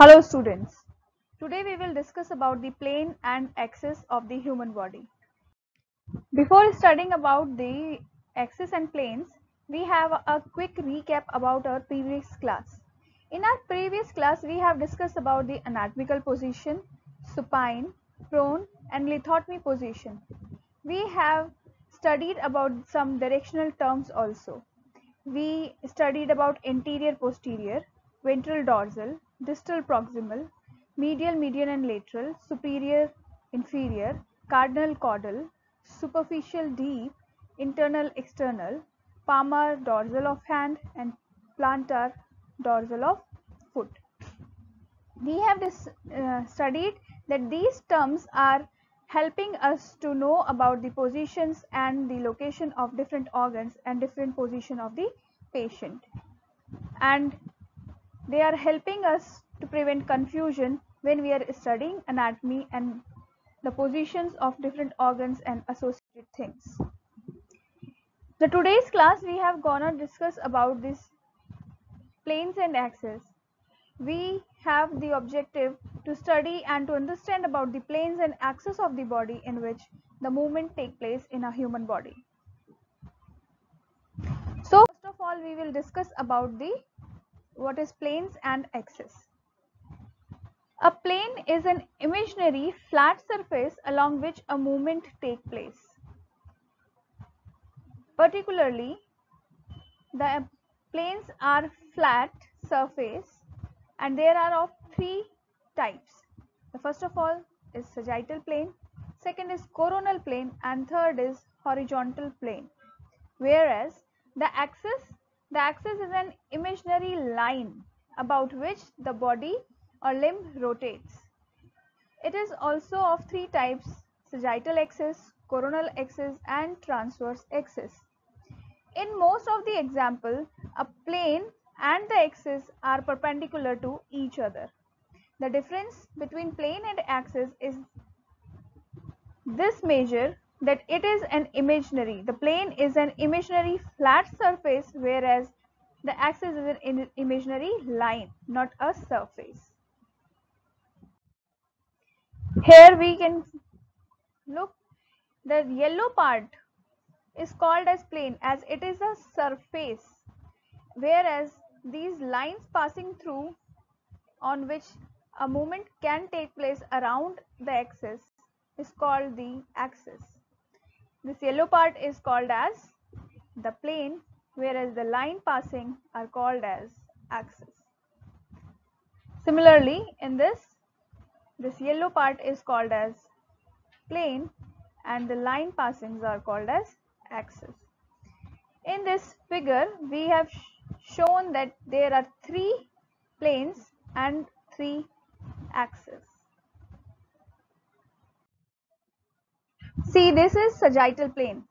Hello students. Today we will discuss about the plane and axis of the human body. Before studying about the axis and planes, we have a quick recap about our previous class. In our previous class, we have discussed about the anatomical position, supine, prone and lithotomy position. We have studied about some directional terms also. We studied about anterior posterior, ventral dorsal, distal proximal, medial median and lateral, superior inferior, cranial caudal, superficial deep, internal external, palmar dorsal of hand and plantar dorsal of foot. We have this, uh, studied that these terms are helping us to know about the positions and the location of different organs and different position of the patient and they are helping us to prevent confusion when we are studying anatomy and the positions of different organs and associated things. The today's class we have gonna discuss about this planes and axes. We have the objective to study and to understand about the planes and axes of the body in which the movement take place in a human body. So first of all we will discuss about the what is planes and axis. A plane is an imaginary flat surface along which a movement take place. Particularly the planes are flat surface and there are of three types. The first of all is sagittal plane, second is coronal plane and third is horizontal plane. Whereas the axis, the axis is an imaginary line about which the body or limb rotates. It is also of three types sagittal axis, coronal axis and transverse axis. In most of the example, a plane and the axis are perpendicular to each other. The difference between plane and axis is this measure that it is an imaginary. The plane is an imaginary flat surface whereas the axis is an imaginary line, not a surface. Here we can look the yellow part is called as plane as it is a surface whereas these lines passing through on which a movement can take place around the axis is called the axis. This yellow part is called as the plane whereas the line passing are called as axis. Similarly in this this yellow part is called as plane and the line passings are called as axis. In this figure, we have sh shown that there are three planes and three axes. This is sagittal plane.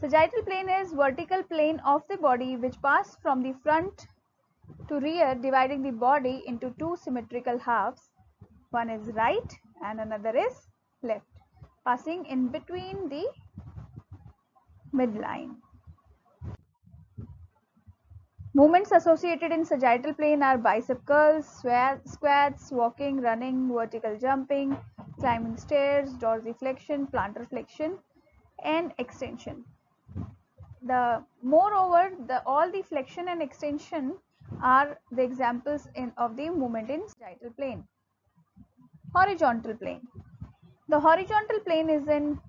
Sagittal plane is vertical plane of the body which pass from the front to rear dividing the body into two symmetrical halves. One is right and another is left passing in between the midline. Movements associated in sagittal plane are bicep curls, squats, walking, running, vertical jumping, climbing stairs, dorsiflexion, plantar flexion and extension. The moreover, the all the flexion and extension are the examples in of the movement in sagittal plane. Horizontal plane. The horizontal plane is an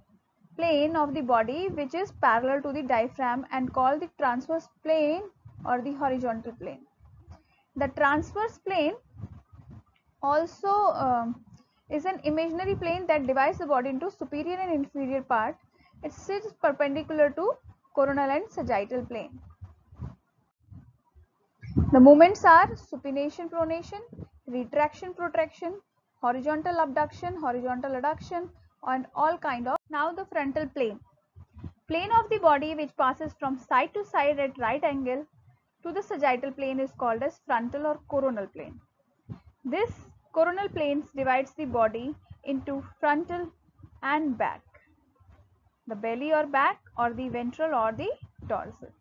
plane of the body which is parallel to the diaphragm and called the transverse plane or the horizontal plane. The transverse plane also um, is an imaginary plane that divides the body into superior and inferior part. It sits perpendicular to coronal and sagittal plane. The movements are supination pronation, retraction protraction, horizontal abduction, horizontal adduction and all kind of. Now the frontal plane. Plane of the body which passes from side to side at right angle to the sagittal plane is called as frontal or coronal plane. This coronal planes divides the body into frontal and back. The belly or back or the ventral or the dorsal.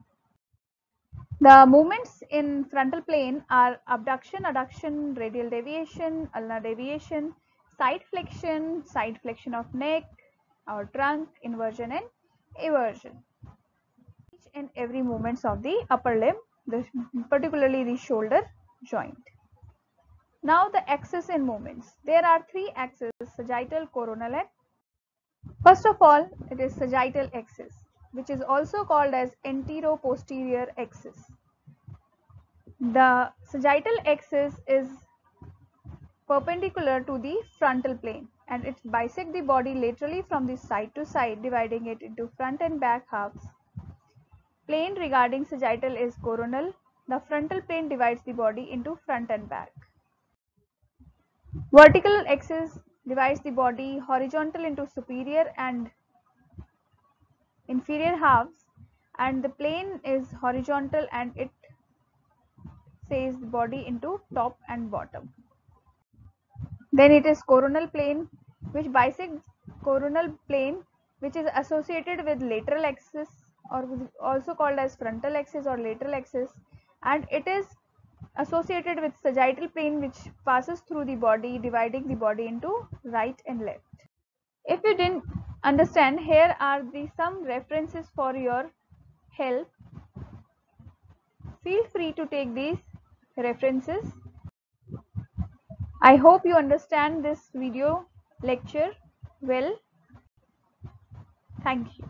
The movements in frontal plane are abduction, adduction, radial deviation, ulnar deviation, side flexion, side flexion of neck or trunk, inversion and eversion. Each and every movements of the upper limb, particularly the shoulder joint. Now the axis in movements. There are three axes, sagittal, coronal and First of all, it is sagittal axis which is also called as antero-posterior axis. The sagittal axis is perpendicular to the frontal plane and it bisects the body laterally from the side to side dividing it into front and back halves. Plane regarding sagittal is coronal. The frontal plane divides the body into front and back. Vertical axis divides the body horizontal into superior and inferior halves and the plane is horizontal and it says the body into top and bottom. Then it is coronal plane which bisects coronal plane which is associated with lateral axis or also called as frontal axis or lateral axis and it is associated with sagittal plane which passes through the body dividing the body into right and left. If you didn't understand here are the some references for your help feel free to take these references. I hope you understand this video lecture well. Thank you